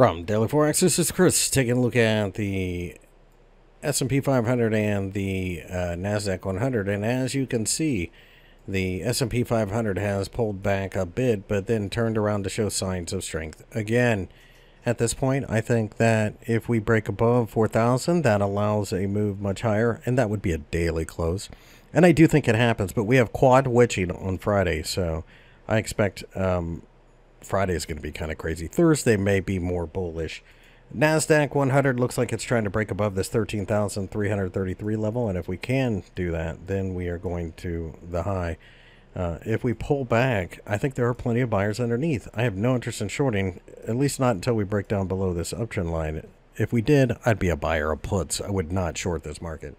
From Daily Forex, this is Chris taking a look at the S&P 500 and the uh, Nasdaq 100, and as you can see, the S&P 500 has pulled back a bit, but then turned around to show signs of strength again. At this point, I think that if we break above 4,000, that allows a move much higher, and that would be a daily close. And I do think it happens, but we have quad witching on Friday, so I expect um, Friday is going to be kind of crazy. Thursday may be more bullish. NASDAQ 100 looks like it's trying to break above this 13,333 level, and if we can do that, then we are going to the high. Uh, if we pull back, I think there are plenty of buyers underneath. I have no interest in shorting, at least not until we break down below this uptrend line. If we did, I'd be a buyer of puts. I would not short this market.